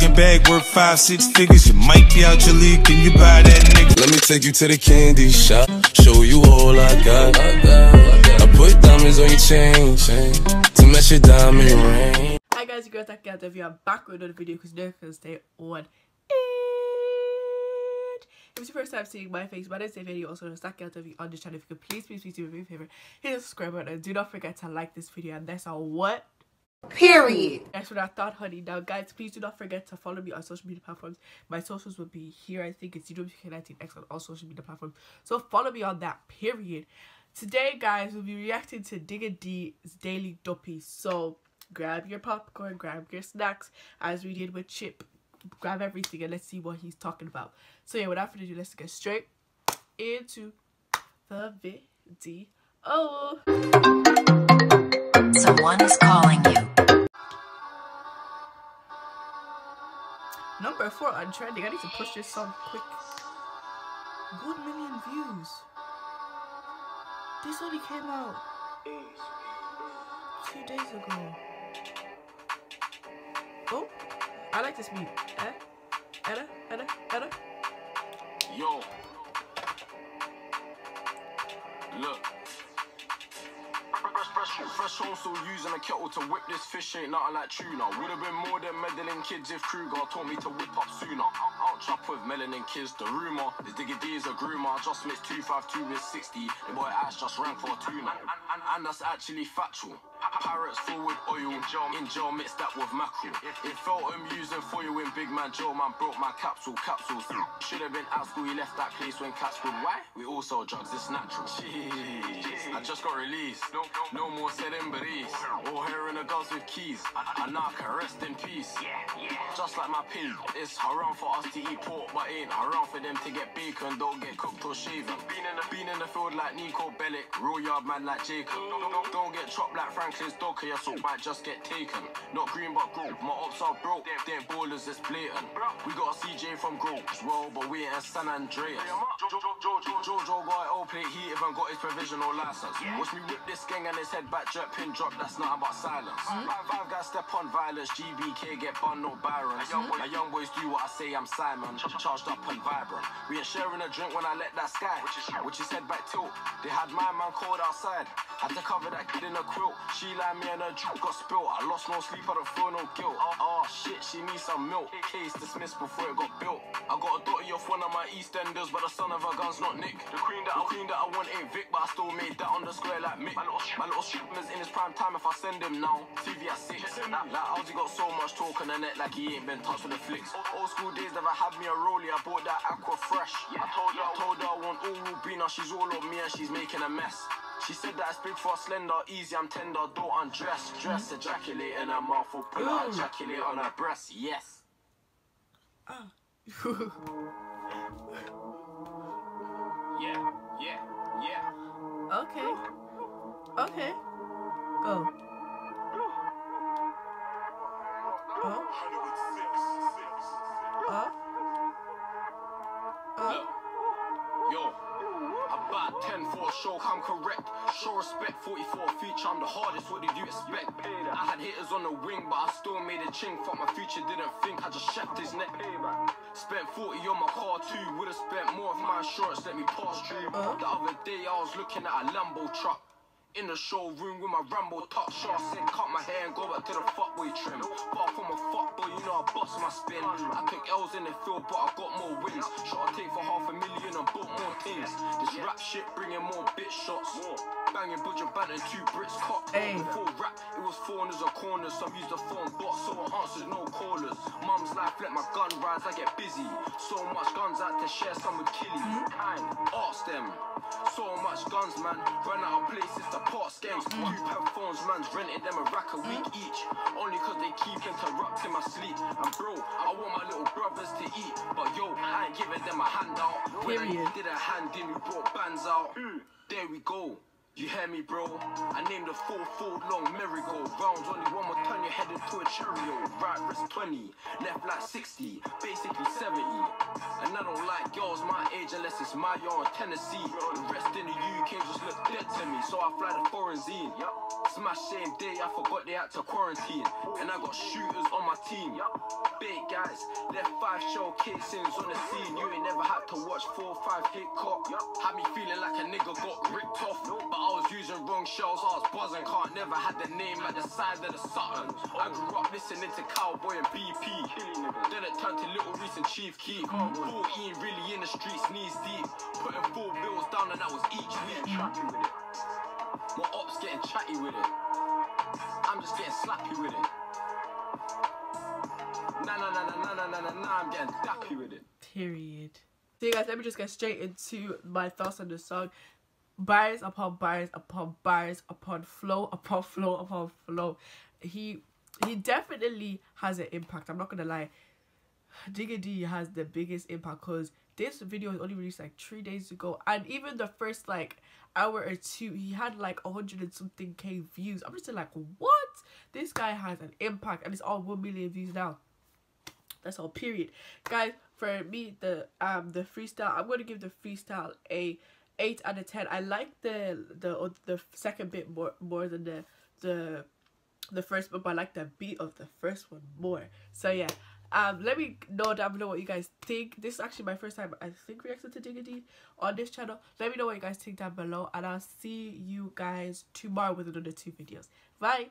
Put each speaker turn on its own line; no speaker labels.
Birkin bag worth five, six figures. You might be out your league. Can you buy that nigga?
Let me take you to the candy shop. Show you all I got. I put diamonds on your chain, chain to match your diamond ring.
Hi guys, you guys, I got if you are back with another video because they're gonna stay on it. If it's your first time seeing my face, my name is David. Also, on Stack out of you on the channel. If you could please, please, please do me a favor, hit the subscribe button and do not forget to like this video. And that's all what
Period.
that's what I thought, honey. Now, guys, please do not forget to follow me on social media platforms. My socials will be here. I think it's UWK19X on all social media platforms. So follow me on that, period. Today, guys, we'll be reacting to Digga D's Daily Duppy. So grab your popcorn, grab your snacks, as we did with Chip. Grab everything and let's see what he's talking about. So yeah, without further ado, let's get straight into the video.
Someone is calling you.
Number four on trending. I need to push this song quick. One million views. This only came out two days ago. Oh, I like this beat. Eh? Edda, Edda, Edda.
Yo. Look. Fresh, fresh, fresh home still using a kettle to whip this fish ain't nothing like tuna. Would have been more than meddling kids if Kruger told me to whip up sooner. Out chop with melanin kids, the rumour is Digga D is a groomer. Just mixed 252 with 60. The boy Ash just ran for a tuna. And, and, and that's actually factual. Pirates full with oil, in jail mixed that with mackerel. It felt amusing for you when big man Joe man broke my capsule, capsules. Should have been out school, he left that place when cats would. Why? We all sell drugs, it's natural. Jeez, I just got released. No more selling berries. All hearing the girls with keys. I can rest in peace. Just like my pin, it's haram for us to eat pork, but ain't haram for them to get bacon. Don't get cooked or shaven. Been in the, been in the field like Niko Bellic, royal yard man like Jacob. Don't get chopped like Franklin's dog, cause your soul might just get taken. Not green but gold. My ops are broke, they ain't ballers, it's blatant. We got a CJ from Grove as well, but we ain't in San Andreas. Jojo got an old plate, he even got his provisional license. Watch me whip this gang and his head back, jerk pin drop, that's nothing about silence. Hmm? Five, five guys step on violence, GBK get bun, no Byron. My young boys do what I say, I'm Simon. Ch- Charged up and vibrant. We ain't sharing a drink when I let that sky. Which is head back tilt. They had my man called outside. Had to cover that kid in a quilt. She like me and her juke got spilt. I lost no sleep, I don't feel no guilt. Oh ah, shit, she needs some milk. Case dismissed before it got built. I got a daughter off one of my EastEnders, but the son of a gun's not Nick. The queen that, the queen that I want ain't Vic, but I still made that on the square like Mick. My little, my little shipman's in his prime time if I send him now. TV at six. Like Ozzy got so much talk on the net like he ain't been touched with the flicks. Old school days never had me a rollie, I bought that aqua fresh. I told her, I told her I want all Rubina, she's all on me and she's making a mess. She said that it's big for slender, easy, I'm tender, don't undress, dress, ejaculate in her mouth, or pull out, ejaculate on her breast, yes.
Ah. Okay. Go. Oh. Oh. Oh.
Yo, about 10 for a show, I'm correct. Show respect, 44 feature, I'm the hardest, what did you expect? I had hitters on the wing, but I still made a ching. Fuck my future, didn't think, I just shacked his neck. Spent 40 on my car too, would've spent more if my insurance let me pass through.
Uh-huh.
The other day I was looking at a Lambo truck. In the showroom with my Rambo top shot, said cut my hair and go back to the fuckboy trim. But from a fuckboy, you know I bust my spin. I took L's in the field, but I got more wins. Shot I take for half a million and bought more things. This rap shit bringing more bitch shots. Banging budget band and two Brits cock.
Hey.
Before rap, it was corners or corners. Some used the phone bot, so I answered no callers. Mum's life, let my gun rise, I get busy. So much guns out to share some with killies. Mm-hmm. Kind, ask them. So much guns, man. Run out of places to parts games. Two phones, man's renting them a rack a week each. Only cause they keep interrupting my sleep. And bro, I want my little brothers to eat. But yo, I ain't giving them a handout. When I
Period.
did a hand in, we brought bands out. Mm. There we go. You hear me, bro? I named the four four long merry-go rounds. Only one will turn your head into a Cheerio. Right wrist 20, left like 60, basically 70. And I don't like girls my age unless it's my yard, Tennessee. The rest in the UK just look dead to me, so I fly the foreign zine. Smash same day, I forgot they had to quarantine. And I got shooters on my team. Big guys, left five shell casings on the scene. You ain't never had to watch four five hit cop. Had me feeling like a nigga got ripped off. But I was using wrong shows, I was buzzing, can't never had the name at the side of the Suttons. I grew up listening to Cowboy and BP. Then it turned to Lil Reese and Chief Keef. 14 really in the streets, knees deep. Putting four bills down and that was each week. My ops getting chatty with it. I'm just getting slappy with it. Nah, nah, nah, nah, nah, nah, nah, nah, I'm getting dappy with it.
Period. So you guys, let me just get straight into my thoughts on this song. Bars upon bars upon bars upon flow upon flow upon flow. He he definitely has an impact. I'm not gonna lie. Digga D has the biggest impact because this video was only released like three days ago, and even the first like hour or two, he had like a hundred and something k views. I'm just like, what? This guy has an impact, and it's all one million views now. That's all. Period, guys. For me, the um the freestyle, I'm gonna give the freestyle a eight out of ten. I like the the the second bit more more than the the the first one, but I like the beat of the first one more. So yeah. Um, let me know down below what you guys think. This is actually my first time, I think, reacting to Digga D on this channel. Let me know what you guys think down below, and I'll see you guys tomorrow with another two videos. Bye!